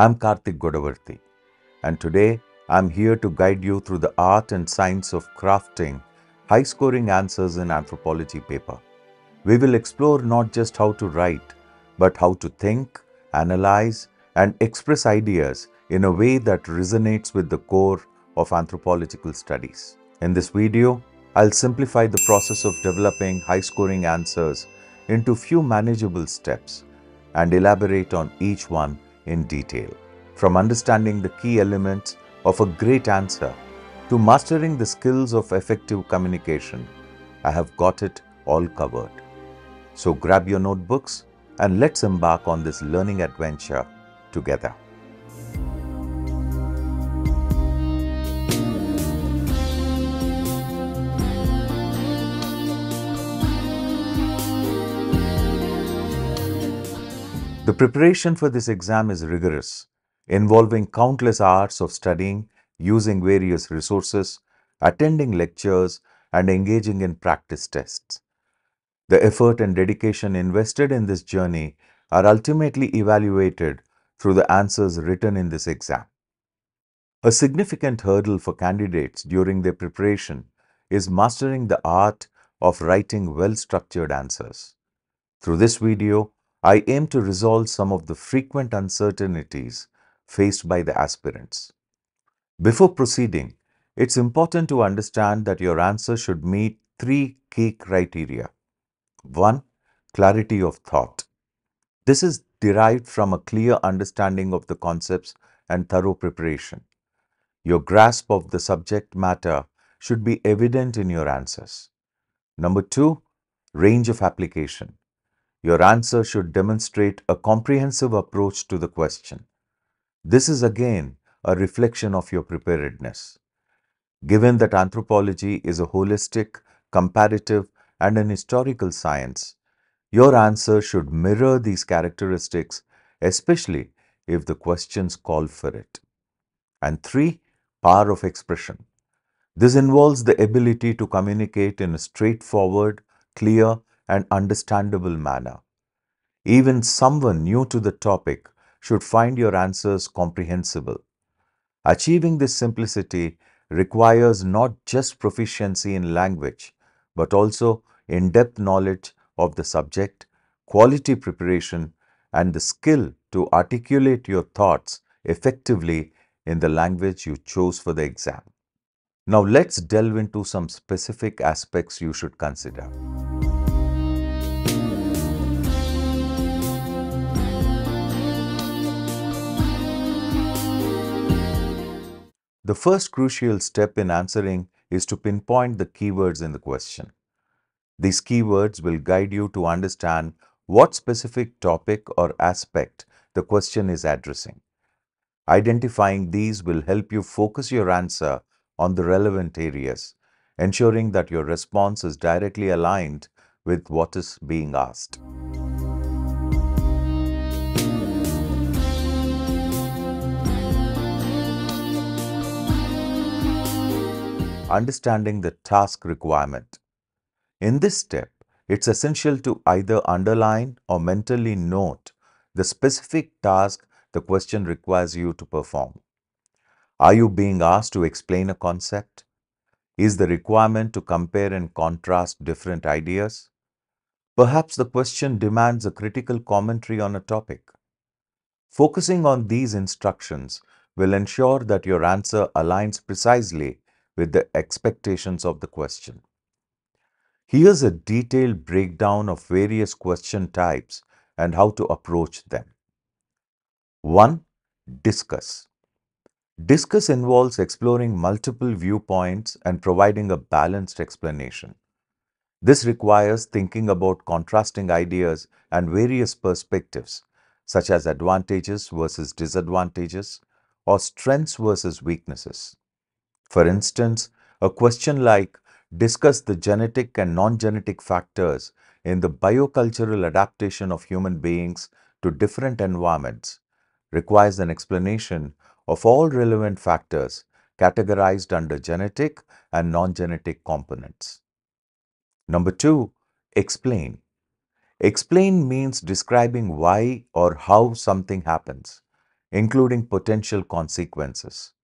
I'm Kartic Godavarti, and today I'm here to guide you through the art and science of crafting high scoring answers in anthropology paper. We will explore not just how to write, but how to think, analyze, and express ideas in a way that resonates with the core of anthropological studies. In this video, I'll simplify the process of developing high scoring answers into few manageable steps and elaborate on each one in detail. From understanding the key elements of a great answer to mastering the skills of effective communication, I have got it all covered. So grab your notebooks and let's embark on this learning adventure together. The preparation for this exam is rigorous, involving countless hours of studying, using various resources, attending lectures, and engaging in practice tests. The effort and dedication invested in this journey are ultimately evaluated through the answers written in this exam. A significant hurdle for candidates during their preparation is mastering the art of writing well-structured answers. Through this video, I aim to resolve some of the frequent uncertainties faced by the aspirants. Before proceeding, it's important to understand that your answer should meet three key criteria. 1. Clarity of thought. This is derived from a clear understanding of the concepts and thorough preparation. Your grasp of the subject matter should be evident in your answers. Number 2. Range of application. Your answer should demonstrate a comprehensive approach to the question. This is again a reflection of your preparedness. Given that anthropology is a holistic, comparative, and an historical science, your answer should mirror these characteristics, especially if the questions call for it. And three, power of expression. This involves the ability to communicate in a straightforward, clear, and understandable manner. Even someone new to the topic should find your answers comprehensible. Achieving this simplicity requires not just proficiency in language, but also in-depth knowledge of the subject, quality preparation, and the skill to articulate your thoughts effectively in the language you chose for the exam. Now let's delve into some specific aspects you should consider. The first crucial step in answering is to pinpoint the keywords in the question. These keywords will guide you to understand what specific topic or aspect the question is addressing. Identifying these will help you focus your answer on the relevant areas, ensuring that your response is directly aligned with what is being asked. Understanding the task requirement. In this step, it's essential to either underline or mentally note the specific task the question requires you to perform. Are you being asked to explain a concept? Is the requirement to compare and contrast different ideas? Perhaps the question demands a critical commentary on a topic. Focusing on these instructions will ensure that your answer aligns precisely with the expectations of the question. Here's a detailed breakdown of various question types and how to approach them. 1. Discuss. Discuss involves exploring multiple viewpoints and providing a balanced explanation. This requires thinking about contrasting ideas and various perspectives, such as advantages versus disadvantages or strengths versus weaknesses. For instance, a question like discuss the genetic and non-genetic factors in the biocultural adaptation of human beings to different environments requires an explanation of all relevant factors categorized under genetic and non-genetic components. Number two, explain. Explain means describing why or how something happens. including potential consequences.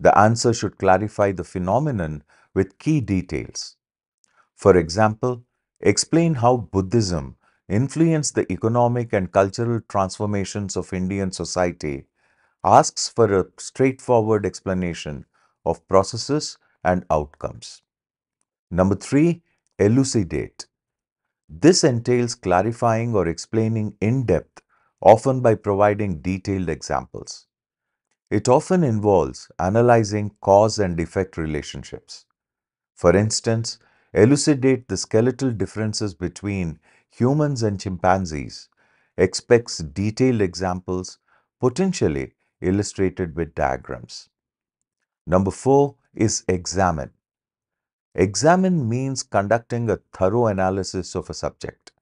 The answer should clarify the phenomenon with key details. For example, explain how Buddhism influenced the economic and cultural transformations of Indian society, asks for a straightforward explanation of processes and outcomes. Number three, elucidate. This entails clarifying or explaining in depth, often by providing detailed examples. It often involves analyzing cause and effect relationships. For instance, elucidate the skeletal differences between humans and chimpanzees, expects detailed examples, potentially illustrated with diagrams. Number four is examine. Examine means conducting a thorough analysis of a subject.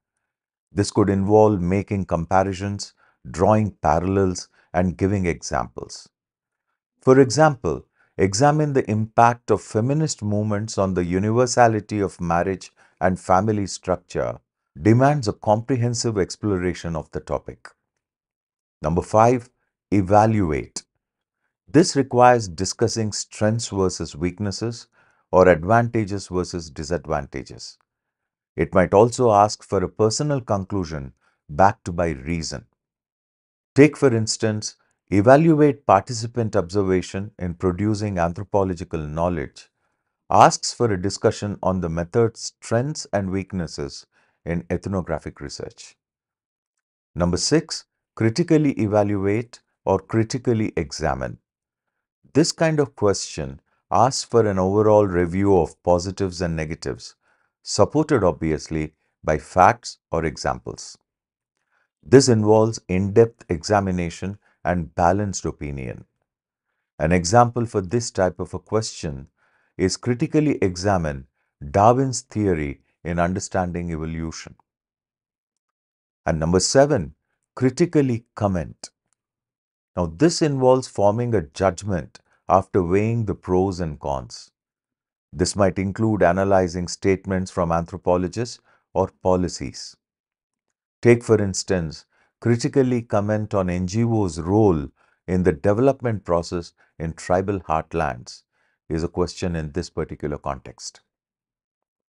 This could involve making comparisons, drawing parallels, and giving examples. For example, examine the impact of feminist movements on the universality of marriage and family structure demands a comprehensive exploration of the topic. Number five, evaluate. This requires discussing strengths versus weaknesses or advantages versus disadvantages. It might also ask for a personal conclusion backed by reason. Take, for instance, evaluate participant observation in producing anthropological knowledge, asks for a discussion on the method's strengths and weaknesses in ethnographic research. Number six, critically evaluate or critically examine. This kind of question asks for an overall review of positives and negatives, supported obviously by facts or examples. This involves in-depth examination and balanced opinion. An example for this type of a question is critically examine Darwin's theory in understanding evolution. And number seven, critically comment. Now, this involves forming a judgment after weighing the pros and cons. This might include analyzing statements from anthropologists or policies. Take, for instance, critically comment on NGO's role in the development process in tribal heartlands is a question in this particular context.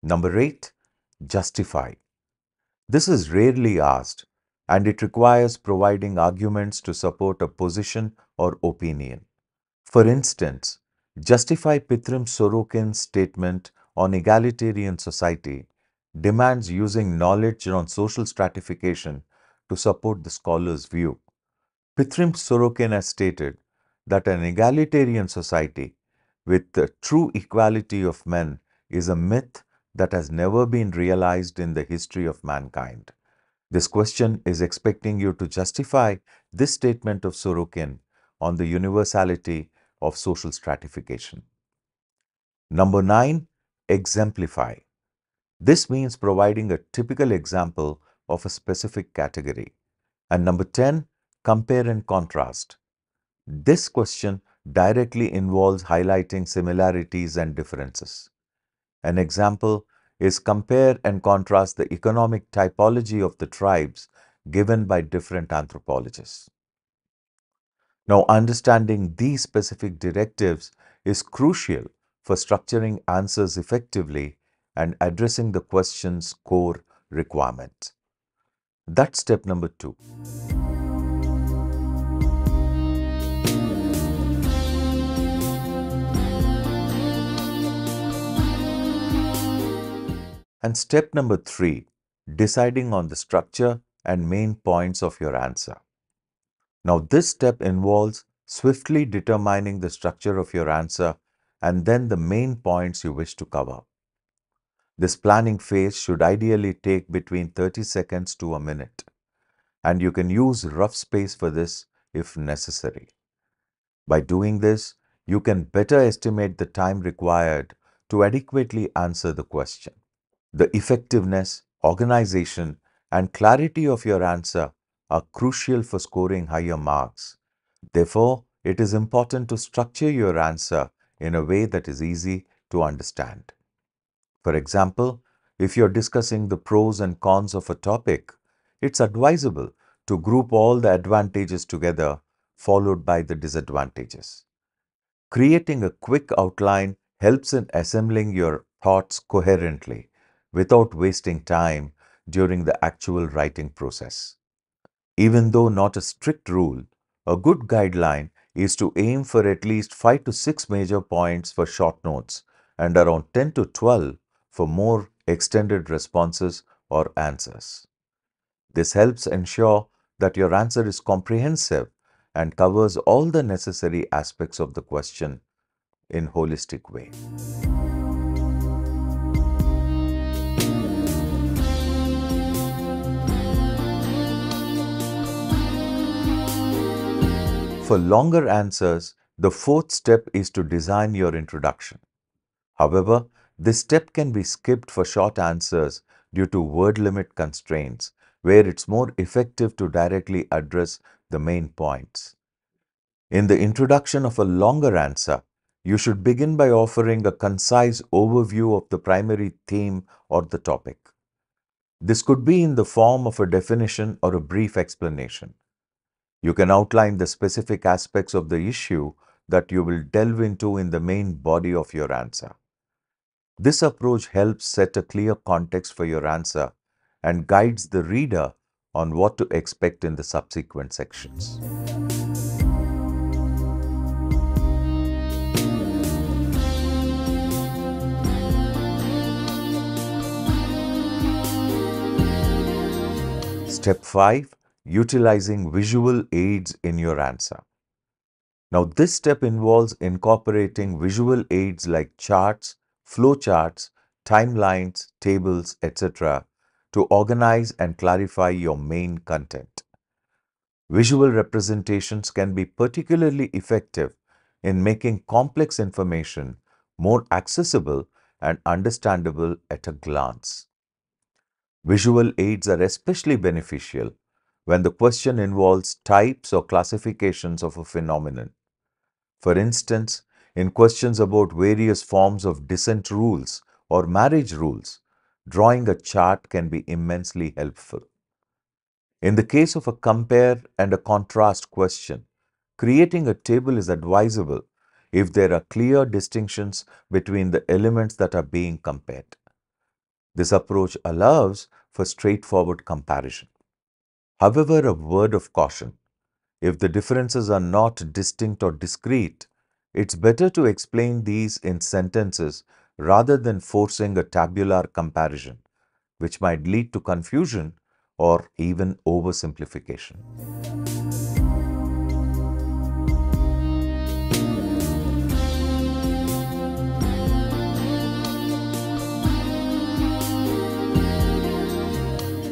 Number eight, justify. This is rarely asked and it requires providing arguments to support a position or opinion. For instance, justify Pitirim Sorokin's statement on egalitarian society demands using knowledge on social stratification to support the scholar's view. Pitirim Sorokin has stated that an egalitarian society with the true equality of men is a myth that has never been realized in the history of mankind. This question is expecting you to justify this statement of Sorokin on the universality of social stratification. Number nine, exemplify. This means providing a typical example of a specific category. And number 10, compare and contrast. This question directly involves highlighting similarities and differences. An example is compare and contrast the economic typology of the tribes given by different anthropologists. Now, understanding these specific directives is crucial for structuring answers effectively and addressing the question's core requirement. That's step number two. And step number three, deciding on the structure and main points of your answer. Now, this step involves swiftly determining the structure of your answer and then the main points you wish to cover. This planning phase should ideally take between 30 seconds to a minute, and you can use rough space for this if necessary. By doing this, you can better estimate the time required to adequately answer the question. The effectiveness, organization, and clarity of your answer are crucial for scoring higher marks. Therefore, it is important to structure your answer in a way that is easy to understand. For example, if you're discussing the pros and cons of a topic, it's advisable to group all the advantages together followed by the disadvantages. Creating a quick outline helps in assembling your thoughts coherently without wasting time during the actual writing process. Even though not a strict rule, a good guideline is to aim for at least 5 to 6 major points for short notes and around 10 to 12 for more extended responses or answers. This helps ensure that your answer is comprehensive and covers all the necessary aspects of the question in holistic way. For longer answers, the fourth step is to design your introduction. However, this step can be skipped for short answers due to word limit constraints, where it's more effective to directly address the main points. In the introduction of a longer answer, you should begin by offering a concise overview of the primary theme or the topic. This could be in the form of a definition or a brief explanation. You can outline the specific aspects of the issue that you will delve into in the main body of your answer. This approach helps set a clear context for your answer and guides the reader on what to expect in the subsequent sections. Step 5 utilizing visual aids in your answer. Now, this step involves incorporating visual aids like charts, flowcharts, timelines, tables, etc. to organize and clarify your main content. Visual representations can be particularly effective in making complex information more accessible and understandable at a glance. Visual aids are especially beneficial when the question involves types or classifications of a phenomenon. For instance, in questions about various forms of descent rules or marriage rules, drawing a chart can be immensely helpful. In the case of a compare and a contrast question, creating a table is advisable if there are clear distinctions between the elements that are being compared. This approach allows for straightforward comparison. However, a word of caution. If the differences are not distinct or discrete, it's better to explain these in sentences rather than forcing a tabular comparison, which might lead to confusion or even oversimplification.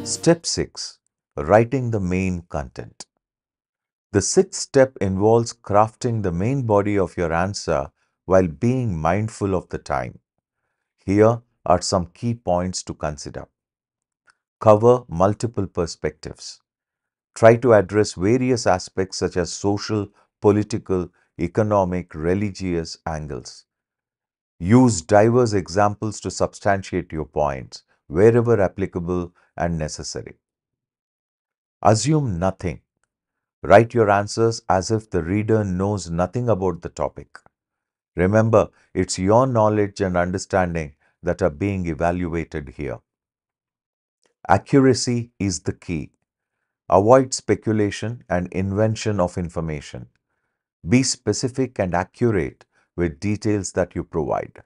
Step 6 Writing the main content. The sixth step involves crafting the main body of your answer while being mindful of the time. Here are some key points to consider. Cover multiple perspectives. Try to address various aspects such as social, political, economic, religious angles. Use diverse examples to substantiate your points wherever applicable and necessary. Assume nothing. Write your answers as if the reader knows nothing about the topic. Remember, it's your knowledge and understanding that are being evaluated here. Accuracy is the key. Avoid speculation and invention of information. Be specific and accurate with details that you provide.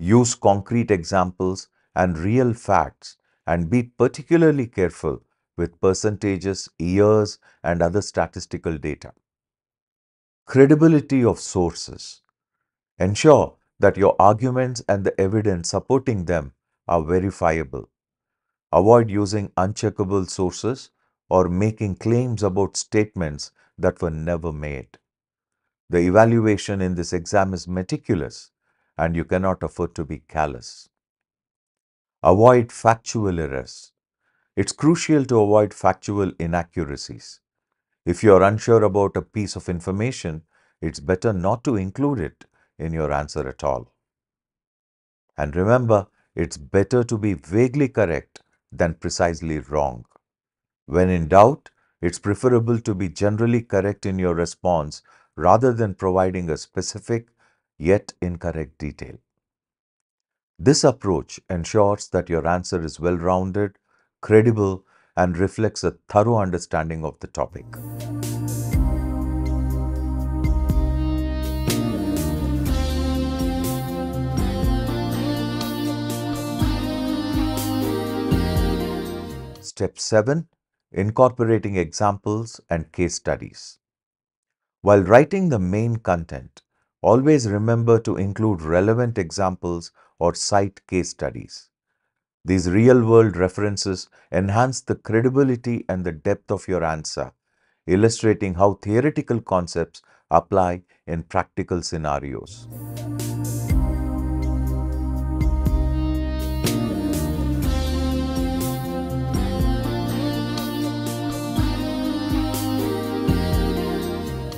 Use concrete examples and real facts and be particularly careful with percentages, years, and other statistical data. Credibility of sources. Ensure that your arguments and the evidence supporting them are verifiable. Avoid using uncheckable sources or making claims about statements that were never made. The evaluation in this exam is meticulous and you cannot afford to be callous. Avoid factual errors. It's crucial to avoid factual inaccuracies. If you are unsure about a piece of information, it's better not to include it in your answer at all. And remember, it's better to be vaguely correct than precisely wrong. When in doubt, it's preferable to be generally correct in your response rather than providing a specific yet incorrect detail. This approach ensures that your answer is well rounded, credible, and reflects a thorough understanding of the topic. Step 7 Incorporating examples and case studies. While writing the main content, always remember to include relevant examples or cite case studies. These real world references enhance the credibility and the depth of your answer, illustrating how theoretical concepts apply in practical scenarios.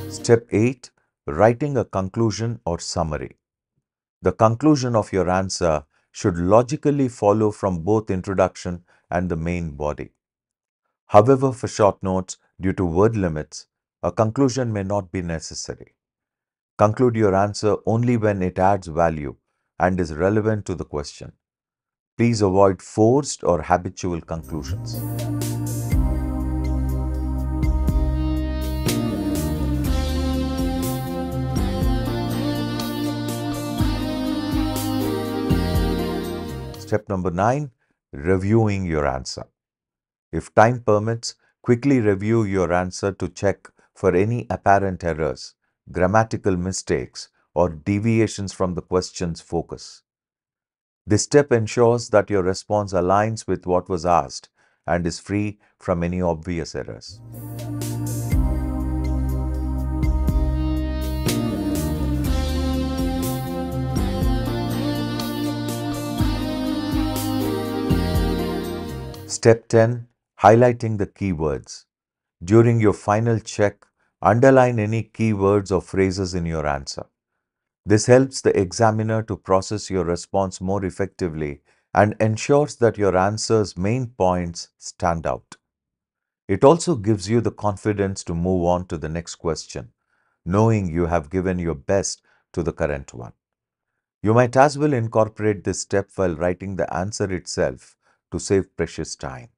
Step 8 Writing a conclusion or summary. The conclusion of your answer should logically follow from both introduction and the main body. However, for short notes, due to word limits, a conclusion may not be necessary. Conclude your answer only when it adds value and is relevant to the question. Please avoid forced or habitual conclusions. Step number 9 Reviewing your answer. If time permits, quickly review your answer to check for any apparent errors, grammatical mistakes, or deviations from the question's focus. This step ensures that your response aligns with what was asked and is free from any obvious errors. Step 10 Highlighting the keywords. During your final check, underline any keywords or phrases in your answer. This helps the examiner to process your response more effectively and ensures that your answer's main points stand out. It also gives you the confidence to move on to the next question, knowing you have given your best to the current one. You might as well incorporate this step while writing the answer itself to save precious time.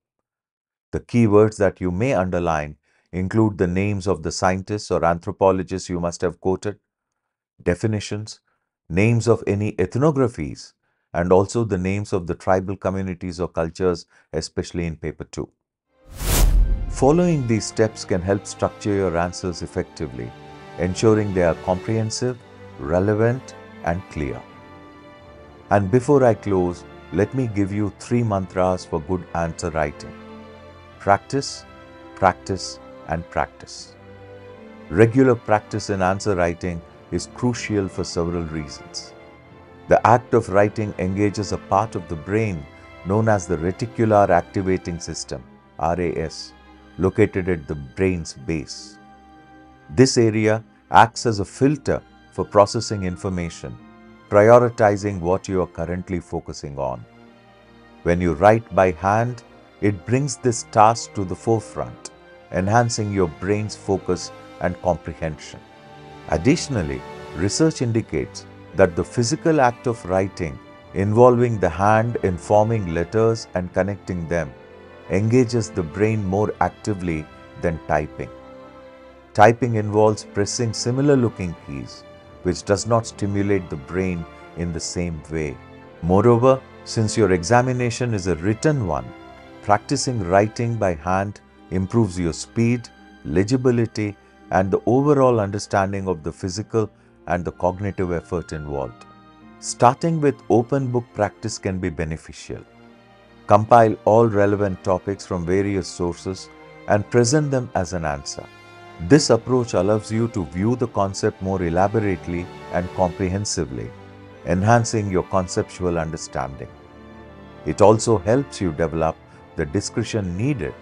The keywords that you may underline include the names of the scientists or anthropologists you must have quoted, definitions, names of any ethnographies, and also the names of the tribal communities or cultures, especially in paper 2. Following these steps can help structure your answers effectively, ensuring they are comprehensive, relevant, and clear. And before I close, let me give you three mantras for good answer writing practice, practice, and practice. Regular practice in answer writing is crucial for several reasons. The act of writing engages a part of the brain known as the reticular activating system RAS located at the brain's base. This area acts as a filter for processing information prioritizing what you are currently focusing on. When you write by hand, it brings this task to the forefront, enhancing your brain's focus and comprehension. Additionally, research indicates that the physical act of writing involving the hand in forming letters and connecting them engages the brain more actively than typing. Typing involves pressing similar looking keys which does not stimulate the brain in the same way. Moreover, since your examination is a written one, practicing writing by hand improves your speed, legibility, and the overall understanding of the physical and the cognitive effort involved. Starting with open book practice can be beneficial. Compile all relevant topics from various sources and present them as an answer. This approach allows you to view the concept more elaborately and comprehensively, enhancing your conceptual understanding. It also helps you develop the discretion needed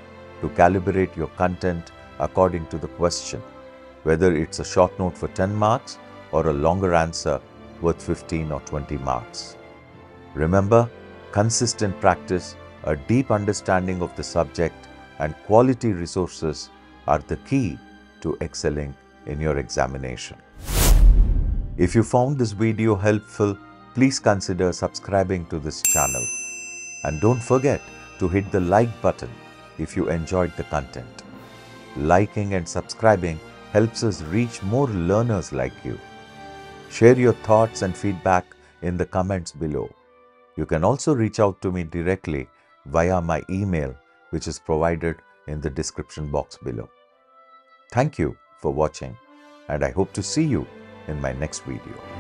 to calibrate your content according to the question, whether it's a short note for 10 marks or a longer answer worth 15 or 20 marks. Remember, consistent practice, a deep understanding of the subject, and quality resources are the key to excelling in your examination. If you found this video helpful, please consider subscribing to this channel. And don't forget to hit the like button if you enjoyed the content. Liking and subscribing helps us reach more learners like you. Share your thoughts and feedback in the comments below. You can also reach out to me directly via my email, which is provided in the description box below. Thank you for watching, and I hope to see you in my next video.